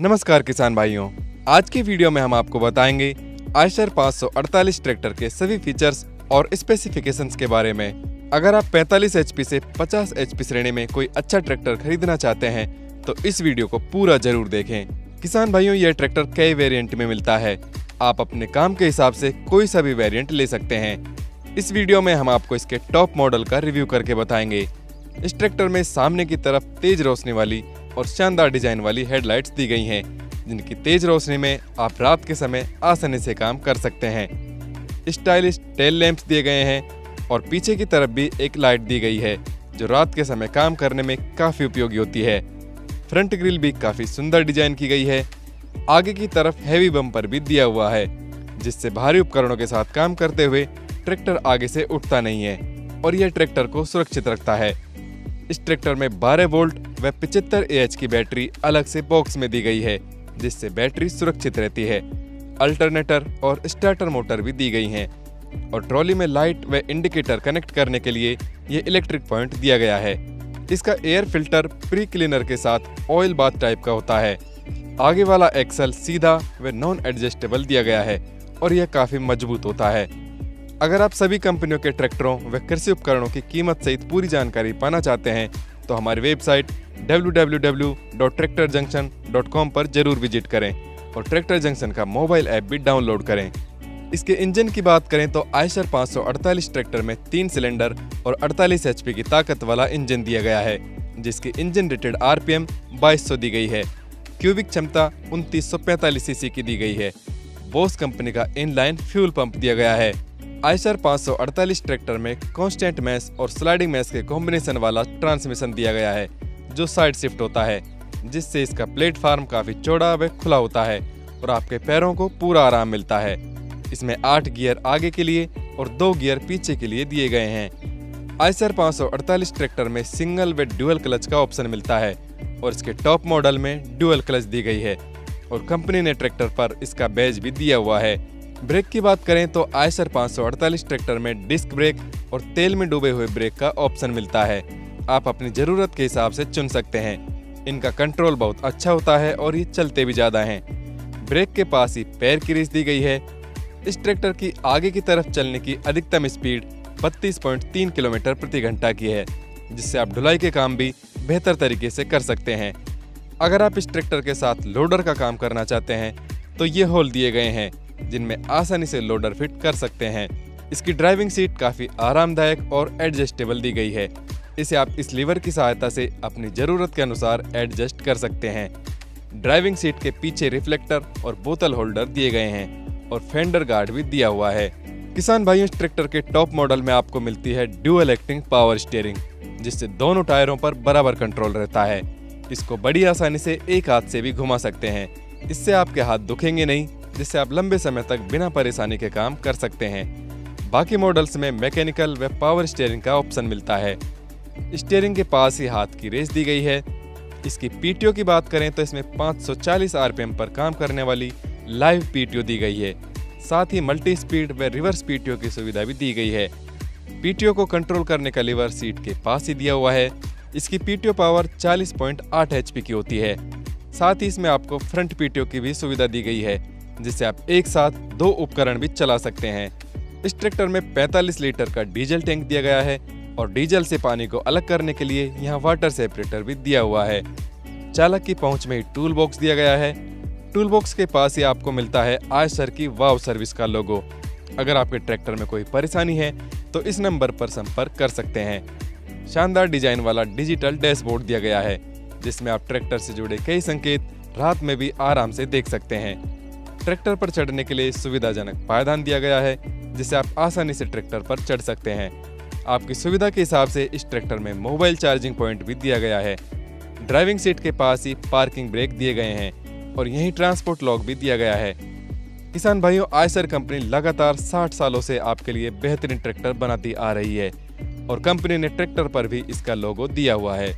नमस्कार किसान भाइयों। आज की वीडियो में हम आपको बताएँगे आयशर 548 ट्रैक्टर के सभी फीचर्स और स्पेसिफिकेशंस के बारे में। अगर आप 45 एचपी से 50 एचपी श्रेणी में कोई अच्छा ट्रैक्टर खरीदना चाहते हैं तो इस वीडियो को पूरा ज़रूर देखें। किसान भाइयों, यह ट्रैक्टर कई वेरिएंट में मिलता है। आप अपने काम के हिसाब से कोई सा भी वेरिएंट ले सकते हैं। इस वीडियो में हम आपको इसके टॉप मॉडल का रिव्यू करके बताएँगे। इस ट्रैक्टर में सामने की तरफ़ तेज रोशनी वाली और शानदार डिज़ाइन वाली हेडलाइट्स दी गई हैं, जिनकी तेज रोशनी में आप रात के समय आसानी से काम कर सकते हैं। स्टाइलिश टेल लैंप्स दिए गए हैं और पीछे की तरफ़ भी एक लाइट दी गई है, जो रात के समय काम करने में काफ़ी उपयोगी होती है। फ्रंट ग्रिल भी काफ़ी सुंदर डिज़ाइन की गई है। आगे की तरफ़ हैवी बम्पर भी दिया हुआ है, जिससे भारी उपकरणों के साथ काम करते हुए ट्रैक्टर आगे से उठता नहीं है और यह ट्रैक्टर को सुरक्षित रखता है। इस ट्रैक्टर में 12 वोल्ट व पिचहत्तर एच की बैटरी अलग से बॉक्स में दी गई है, जिससे बैटरी सुरक्षित रहती है। अल्टरनेटर और स्टार्टर मोटर भी दी गई हैं। और ट्रॉली में लाइट व इंडिकेटर कनेक्ट करने के लिए ये इलेक्ट्रिक पॉइंट दिया गया है। इसका एयर फ़िल्टर प्री क्लीनर के साथ ऑयल बाथ टाइप का होता है। आगे वाला एक्सल सीधा व नॉन एडजस्टेबल दिया गया है और यह काफ़ी मज़बूत होता है। अगर आप सभी कंपनियों के ट्रैक्टरों व कृषि उपकरणों की कीमत सहित पूरी जानकारी पाना चाहते हैं तो हमारी वेबसाइट www.tractorjunction.com पर ज़रूर विज़िट करें और ट्रैक्टर जंक्शन का मोबाइल ऐप भी डाउनलोड करें। इसके इंजन की बात करें तो आयशर 548 ट्रैक्टर में तीन सिलेंडर और 48 एचपी की ताकत वाला इंजन दिया गया है, जिसकी इंजन रेटेड आरपीएम 2200 दी गई है। क्यूबिक क्षमता उनतीस सीसी की दी गई है। बोस कंपनी का इनलाइन फ्यूल पंप दिया गया है। आयशर 548 ट्रैक्टर में कॉन्स्टेंट मैस और स्लाइडिंग मैस के कॉम्बिनेशन वाला ट्रांसमिशन दिया गया है। जो साइड शिफ्ट होता है, जिससे इसका प्लेटफार्म काफ़ी चौड़ा व खुला होता है और आपके पैरों को पूरा आराम मिलता है। इसमें आठ गियर आगे के लिए और दो गियर पीछे के लिए दिए गए हैं। आयसर 548 ट्रैक्टर में सिंगल व ड्यूअल क्लच का ऑप्शन मिलता है और इसके टॉप मॉडल में ड्यूअल क्लच दी गई है और कंपनी ने ट्रैक्टर पर इसका बैज भी दिया हुआ है। ब्रेक की बात करें तो आयसर 548 ट्रैक्टर में डिस्क ब्रेक और तेल में डूबे हुए ब्रेक का ऑप्शन मिलता है। आप अपनी ज़रूरत के हिसाब से चुन सकते हैं। इनका कंट्रोल बहुत अच्छा होता है और ये चलते भी ज़्यादा हैं। ब्रेक के पास ही पैर की रेस दी गई है। इस ट्रैक्टर की आगे की तरफ़ चलने की अधिकतम स्पीड 32.3 किलोमीटर प्रति घंटा की है, जिससे आप ढुलाई के काम भी बेहतर तरीके से कर सकते हैं। अगर आप इस ट्रैक्टर के साथ लोडर का काम करना चाहते हैं तो ये होल दिए गए हैं, जिनमें आसानी से लोडर फिट कर सकते हैं। इसकी ड्राइविंग सीट काफ़ी आरामदायक और एडजस्टेबल दी गई है। इसे आप इस लीवर की सहायता से अपनी ज़रूरत के अनुसार एडजस्ट कर सकते हैं। ड्राइविंग सीट के पीछे रिफ्लेक्टर और बोतल होल्डर दिए गए हैं और फेंडर गार्ड भी दिया हुआ है। किसान भाइयों, इस ट्रैक्टर के टॉप मॉडल में आपको मिलती है ड्यूअल एक्टिंग पावर स्टीयरिंग, जिससे दोनों टायरों पर बराबर कंट्रोल रहता है। इसको बड़ी आसानी से एक हाथ से भी घुमा सकते हैं। इससे आपके हाथ दुखेंगे नहीं, जिससे आप लंबे समय तक बिना परेशानी के काम कर सकते हैं। बाकी मॉडल्स में मैकेनिकल व पावर स्टीयरिंग का ऑप्शन मिलता है। स्टीयरिंग के पास ही हाथ की रेस दी गई है। इसकी पीटीओ की बात करें तो इसमें 540 आरपीएम पर काम करने वाली लाइव पीटीओ दी गई है। साथ ही मल्टी स्पीड व रिवर्स पीटीओ की सुविधा भी दी गई है। पीटीओ को कंट्रोल करने का लीवर सीट के पास ही दिया हुआ है। इसकी पीटीओ पावर 40.8 एचपी की होती है। साथ ही इसमें आपको फ्रंट पीटीओ की भी सुविधा दी गई है, जिससे आप एक साथ दो उपकरण भी चला सकते हैं। इस ट्रैक्टर में 45 लीटर का डीजल टैंक दिया गया है। और डीजल से पानी को अलग करने के लिए यहाँ वाटर सेपरेटर भी दिया हुआ है। चालक की पहुँच में टूल बॉक्स दिया गया है। टूल बॉक्स के पास ही आपको मिलता है आयसर की वाव सर्विस का लोगो अगर आपके ट्रैक्टर में कोई परेशानी है तो इस नंबर पर संपर्क कर सकते हैं। शानदार डिज़ाइन वाला डिजिटल डैशबोर्ड दिया गया है, जिसमें आप ट्रैक्टर से जुड़े कई संकेत रात में भी आराम से देख सकते हैं। ट्रैक्टर पर चढ़ने के लिए सुविधाजनक पायदान दिया गया है जिसे आप आसानी से ट्रैक्टर पर चढ़ सकते हैं। आपकी सुविधा के हिसाब से इस ट्रैक्टर में मोबाइल चार्जिंग पॉइंट भी दिया गया है। ड्राइविंग सीट के पास ही पार्किंग ब्रेक दिए गए हैं और यही ट्रांसपोर्ट लॉक भी दिया गया है। किसान भाइयों, आयसर कंपनी लगातार 60 सालों से आपके लिए बेहतरीन ट्रैक्टर बनाती आ रही है और कंपनी ने ट्रैक्टर पर भी इसका लोगो दिया हुआ है।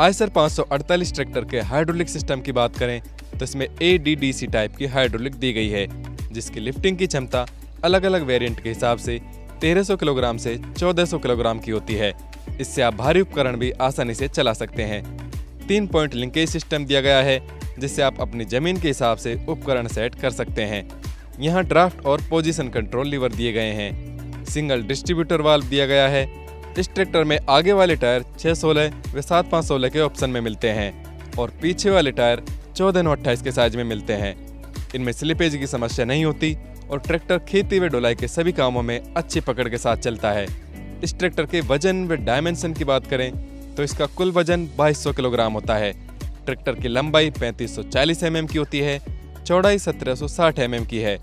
आयसर 548 ट्रैक्टर के हाइड्रोलिक सिस्टम की बात करें तो इसमें A D D C type की हाइड्रोलिक दी गई है, जिसकी लिफ्टिंग की क्षमता अलग अलग वेरिएंट के हिसाब से 1300 किलोग्राम से 1400 किलोग्राम की होती है। इससे आप भारी उपकरण भी आसानी से चला सकते हैं। तीन पॉइंट लिंकेज सिस्टम दिया गया है, जिससे आप अपनी ज़मीन के हिसाब से उपकरण सेट कर सकते हैं। यहाँ ड्राफ्ट और पोजीशन कंट्रोल लीवर दिए गए हैं। सिंगल डिस्ट्रीब्यूटर वाल्व दिया गया है। इस ट्रैक्टर में आगे वाले टायर छः सोलह व सात पाँच सोलह के ऑप्शन में मिलते हैं और पीछे वाले टायर चौदह नौ अट्ठाईस के साइज़ में मिलते हैं। इनमें स्लिपेज की समस्या नहीं होती। और ट्रैक्टर खेती व ढुलाई के सभी कामों में अच्छी पकड़ के साथ चलता है। इस ट्रैक्टर के वज़न व डायमेंशन की बात करें तो इसका कुल वज़न 2200 किलोग्राम होता है। ट्रैक्टर की लंबाई 3540 mm की होती है, चौड़ाई 1760 mm की है।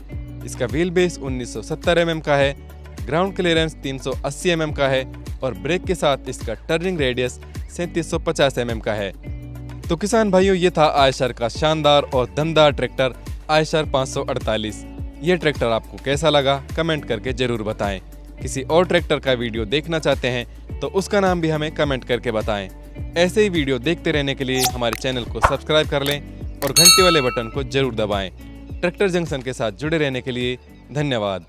इसका व्हील बेस 1970 mm का है, ग्राउंड क्लियरेंस 380 mm का है और ब्रेक के साथ इसका टर्निंग रेडियस 3750 mm का है। तो किसान भाइयों, ये था आयशर का शानदार और दमदार ट्रैक्टर, आयशर 548 ये ट्रैक्टर आपको कैसा लगा, कमेंट करके ज़रूर बताएँ। किसी और ट्रैक्टर का वीडियो देखना चाहते हैं तो उसका नाम भी हमें कमेंट करके बताएँ। ऐसे ही वीडियो देखते रहने के लिए हमारे चैनल को सब्सक्राइब कर लें और घंटे वाले बटन को ज़रूर दबाएँ। ट्रैक्टर जंक्शन के साथ जुड़े रहने के लिए धन्यवाद।